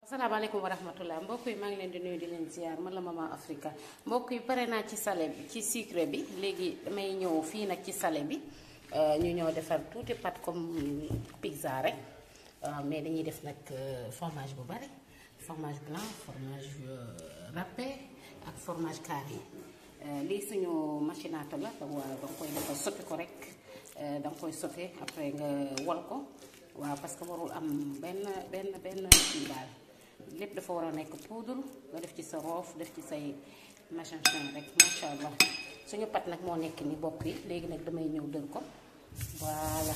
asalaamaaleykum wa rahmatullah mbokk yi maa ngi leen di nuyu di leen ziar man la maman Africa mbokk yi pare naa ci salé bi ci sucré bi léegi damay ñëw fii nag ci salé bi euh, ñu ñëw defar tuuti pat comme pizza rek euh, mais dañuy def nag euh, fromage bu bari fromage blanc fromage râpé ak fromage carré lii suñu machinata la waaw da nga koy defar sotti ko rek da nga koy sotti après nga wal ko waaw parce que warul am benn benn benn kii daal lépp dafa war a nekk poudre nga def ci sa roof def ci say machin fin rek macha allah suñu pat nag moo nekk ni bopp yi léegi nag damay ñëw dër ko voilà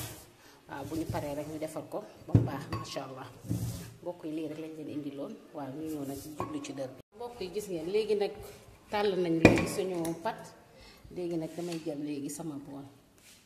waaw bu ñu paree rek ñu defar ko ba mu baax macha allah mbokk yi lii rek lañ leen indi loon waaw ñu ñëw nag jublu ci dër bi. mbokk yi gis ngeen léegi nag tàll nañ léegi suñu pat léegi nag damay jël léegi sama bool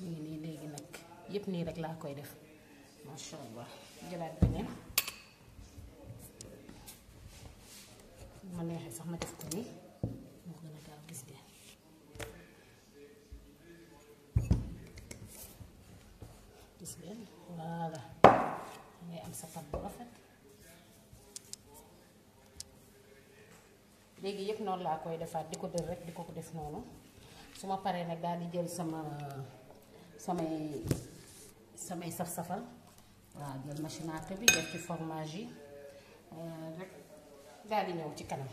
mu ngi nii léegi nag yëpp nii rek laa koy def macha allah jëlaat beneen ma neexee sax ma def ko nii moo gën a gaaw gis ngeen gis ngeen voilà ngay am sa pat bu rafet léegi yëpp noonu laa koy defaat di ko dër rek di ko ko def noonu su ma paree nag daal di jël sama samay samay saf-safal waaw jël machine à bi def ci fromage yi rek daal di ñëw ci kanam.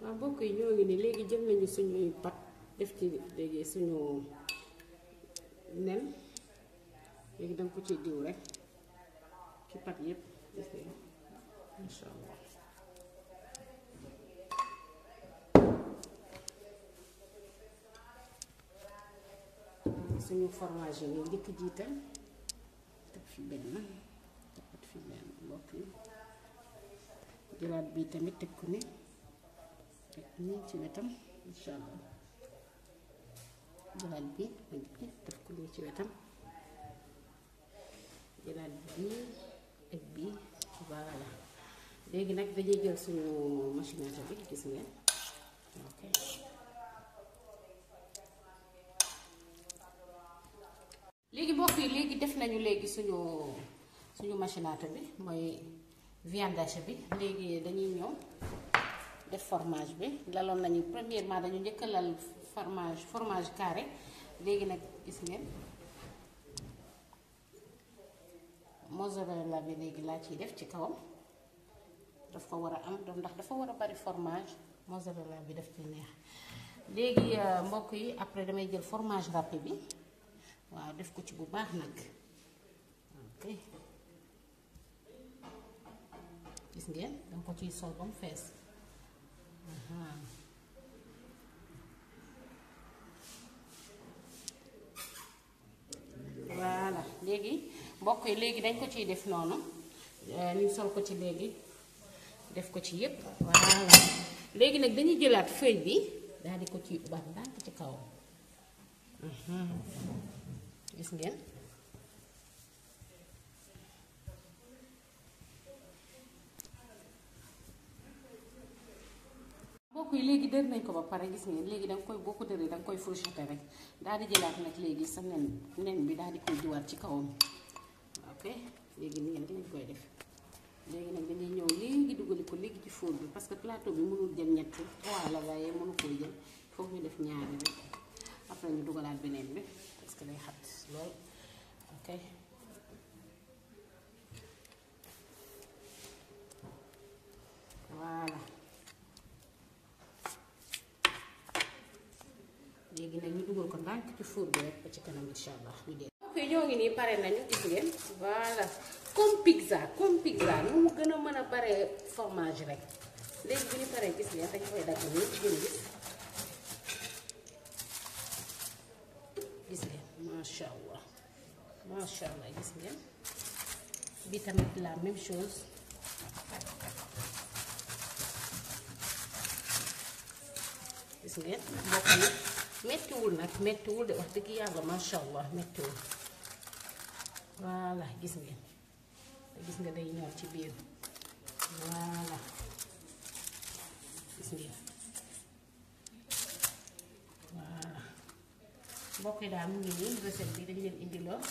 waaw mbokk yi ñoo ngi ni léegi jël nañu suñuy pat def ci léegi suñu nen léegi danga ko ci diw rek ci pat yépp gis nga incha allah suñu fromage yi njëkk jiital teg fi benn teg fi benn mbokk yi jëlaat bi tamit teg ko ne teg nii ci wetam incha allah jëlaat bi ma njëkk teg ko nii ci wetam jëlaat bii ak bii voilà léegi nag dañuy jël suñu machinata bi gis ngeen ok léegi mbokk yi léegi def nañu léegi suñu suñu machinata bi mooy viande hachée bi léegi dañuy ñëw def fromage bi laloon nañu premièrement dañu njëkk a lal fromage fromage carré léegi nag gis ngeen mozzarella bi léegi laa ciy def ci kawam daf ko war a am doom ndax dafa war a bari fromage mozzarella bi daf ci neex léegi mbokk yi après damay jël fromage râpé bi waaw def ko ci bu baax nag ok gis ngeen danga ko ciy sol ba mu fees voilà léegi mbokk yi léegi dañ ko ciy def noonu euh, ñu sol ko ci léegi def ko ci yépp voilà léegi nag dañuy jëlaat feuille bi daal di ko ciy ubaat ndànk ci kaw mhm. gis ngeen mbokk yi léegi dër nañ ko ba pare gis ngeen léegi da nga koy boo ko dëree da nga koy fourchetter rek daal di jëlaat nag léegi sa nen nen bi daal di koy diwaat ci kawam ok léegi nii rek lañ koy def léegi nag dañuy ñëw léegi dugali ko léegi ci four bi parce que plateau bi mënul jël ñett trois la waaye mënu koo jël foog ñu def ñaari rek après ñu dugalaat beneen bi parce que day xat lool ok voilà léegi nag ñu dugal ko ndànk ci four bi rek ba ci kanam incha allah ñu dee. ok ñoo ngi nii pare nañu gis ngeen voilà comme pizza comme pizza nu mu gën a mën a bare fromage rek léegi bu ñu paree gis ngeen dañu koy dagg nii gën gis gis ngeen macha allah. macha allah gis ngeen bi tamit la même chose gis ngeen mbokk yi mettiwul nag mettiwul de wax dëgg yàlla macha allah mettiwul voilà gis ngeen gis nga day ñëw ci biir voilà gis ngeen mbokk yi daal mu ngi nii recette bi dañ leen indiloon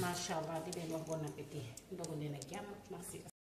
macha allah di leen wax bon appétit ndogu leen ak jàmm merci.